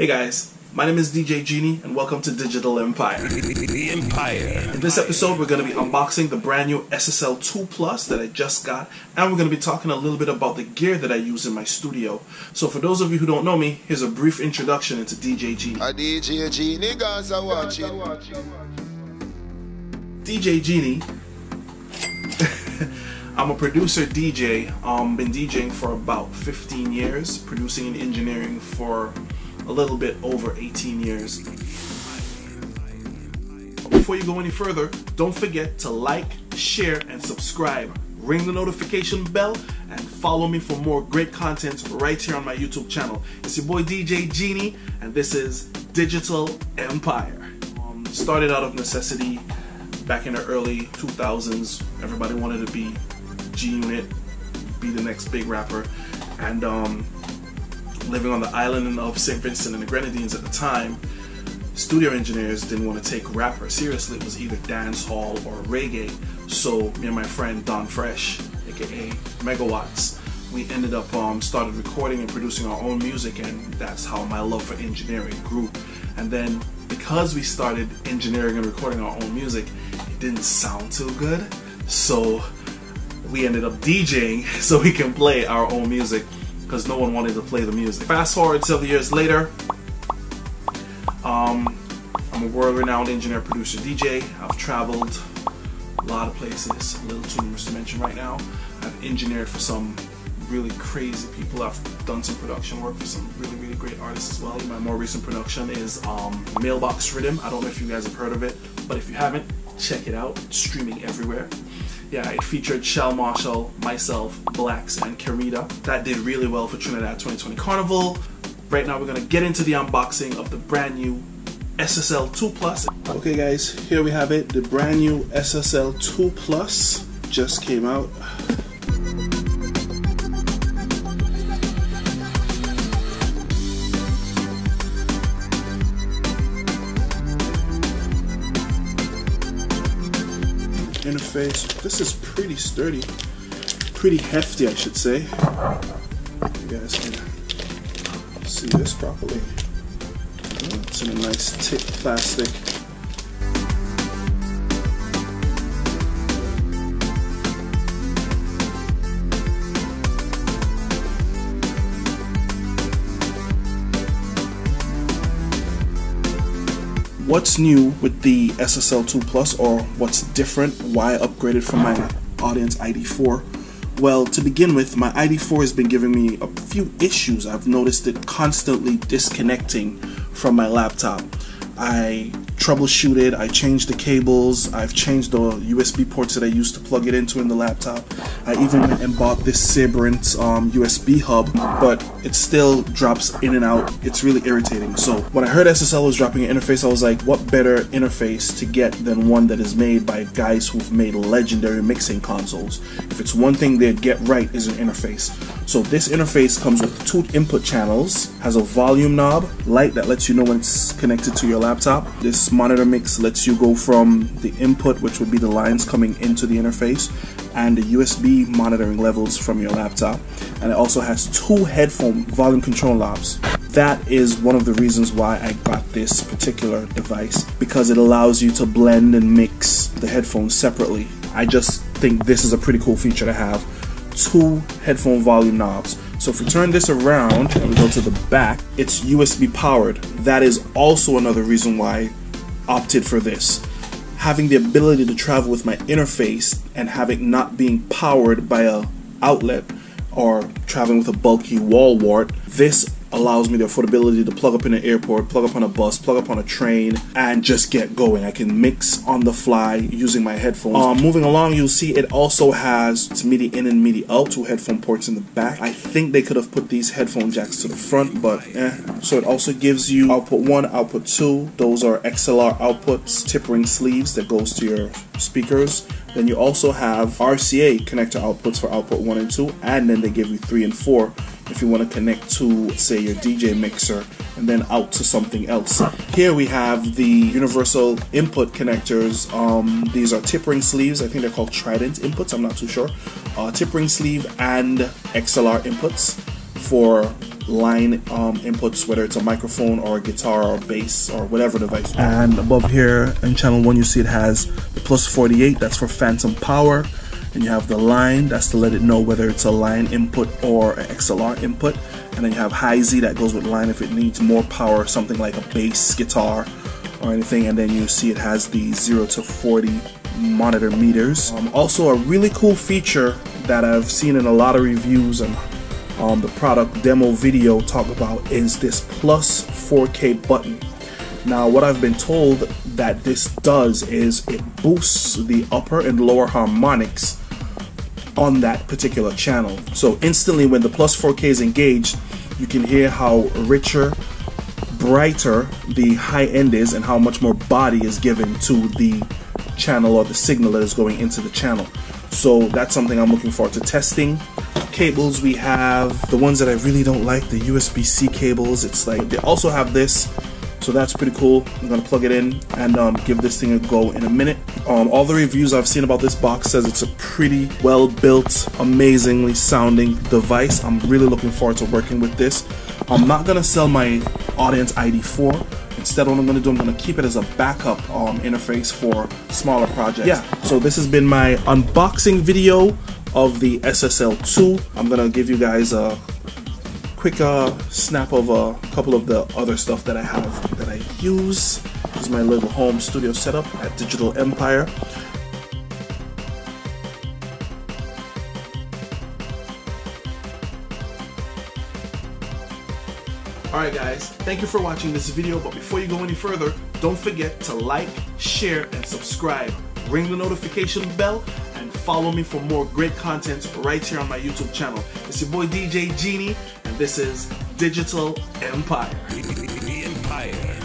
Hey guys, my name is DJ Jeanie and welcome to Digital Empire. The Empire. In this episode, we're going to be unboxing the brand new SSL 2 Plus that I just got, and we're going to be talking a little bit about the gear that I use in my studio. So, for those of you who don't know me, here's a brief introduction into DJ Jeanie. A DJ Jeanie, niggas are watching. DJ Jeanie. I'm a producer DJ. Um, been DJing for about 15 years, producing and engineering for a little bit over 18 years. Before you go any further, don't forget to like, share, and subscribe. Ring the notification bell and follow me for more great content right here on my YouTube channel. It's your boy DJ Jeanie, and this is Digital Empire. Um, started out of necessity back in the early 2000s. Everybody wanted to be G Unit, be the next big rapper, and um, living on the island of St. Vincent and the Grenadines at the time, studio engineers didn't want to take rappers seriously. It was either dance hall or reggae. So me and my friend Don Fresh, aka Megawatts, we ended up um, started recording and producing our own music, and that's how my love for engineering grew. And then because we started engineering and recording our own music, it didn't sound too good. So we ended up DJing so we can play our own music because no one wanted to play the music. Fast forward several years later, um, I'm a world-renowned engineer, producer, DJ. I've traveled a lot of places, a little too numerous to mention right now. I've engineered for some really crazy people. I've done some production work for some really, really great artists as well. My more recent production is um, Mailbox Rhythm. I don't know if you guys have heard of it, but if you haven't, check it out. It's streaming everywhere. Yeah, it featured Shell Marshall, myself, Blacks, and Karita. That did really well for Trinidad 2020 Carnival. Right now, we're gonna get into the unboxing of the brand new SSL 2 Plus. Okay, guys, here we have it. The brand new SSL 2 Plus just came out. Interface. This is pretty sturdy, pretty hefty, I should say. You guys can see this properly. It's in a nice thick plastic. What's new with the SSL 2 Plus or what's different, why I upgraded from my Audient ID4? Well, to begin with, my ID4 has been giving me a few issues. I've noticed it constantly disconnecting from my laptop. I troubleshooted, I changed the cables, I've changed the USB ports that I used to plug it into in the laptop. I even went and bought this Sabrent um, USB hub, but it still drops in and out. It's really irritating. So when I heard SSL was dropping an interface, I was like, what better interface to get than one that is made by guys who've made legendary mixing consoles? If it's one thing they'd get right is an interface. So this interface comes with two input channels, has a volume knob, light that lets you know when it's connected to your laptop. This monitor mix lets you go from the input, which would be the lines coming into the interface, and the USB monitoring levels from your laptop. And it also has two headphone volume control knobs. That is one of the reasons why I got this particular device because it allows you to blend and mix the headphones separately. I just think this is a pretty cool feature to have. Two headphone volume knobs. So if we turn this around and we go to the back, it's USB powered. That is also another reason why opted for this. Having the ability to travel with my interface and having not being powered by a outlet or traveling with a bulky wall wart, this allows me the affordability to plug up in an airport, plug up on a bus, plug up on a train, and just get going. I can mix on the fly using my headphones. Um, moving along, you'll see it also has MIDI in and MIDI out, two headphone ports in the back. I think they could have put these headphone jacks to the front, but eh. So it also gives you output one, output two. Those are XLR outputs, tip ring sleeves that goes to your speakers. Then you also have RCA connector outputs for output 1 and 2, and then they give you 3 and 4 if you want to connect to, say, your DJ mixer and then out to something else. Here we have the universal input connectors. Um, these are tip ring sleeves. I think they're called Trident inputs. I'm not too sure. Uh, tip ring sleeve and XLR inputs for line um, inputs, whether it's a microphone or a guitar or bass or whatever device. And above here in channel one, you see it has the plus 48, that's for phantom power. And you have the line, that's to let it know whether it's a line input or an XLR input. And then you have high Z that goes with line if it needs more power, something like a bass guitar or anything. And then you see it has the 0 to 40 monitor meters. Um, also, a really cool feature that I've seen in a lot of reviews and um, the product demo video talk about is this plus 4K button. Now, what I've been told that this does is it boosts the upper and lower harmonics on that particular channel. So instantly when the plus 4K is engaged, you can hear how richer, brighter the high end is and how much more body is given to the channel or the signal that is going into the channel. So that's something I'm looking forward to testing cables we have the ones that I really don't like the USB-C cables. It's like they also have this so that's pretty cool. I'm gonna plug it in and um, give this thing a go in a minute. Um, all the reviews I've seen about this box says it's a pretty well built amazingly sounding device. I'm really looking forward to working with this. I'm not gonna sell my Audient ID4 Instead, what I'm going to do, I'm going to keep it as a backup um, interface for smaller projects. Yeah, so this has been my unboxing video of the SSL2. I'm gonna give you guys a quick uh, snap of a couple of the other stuff that I have that I use. This is my little home studio setup at Digital Empire. Alright guys, thank you for watching this video, but before you go any further, don't forget to like, share, and subscribe. Ring the notification bell follow me for more great content right here on my YouTube channel. It's your boy DJ Jeanie, and this is Digital Empire. The Empire.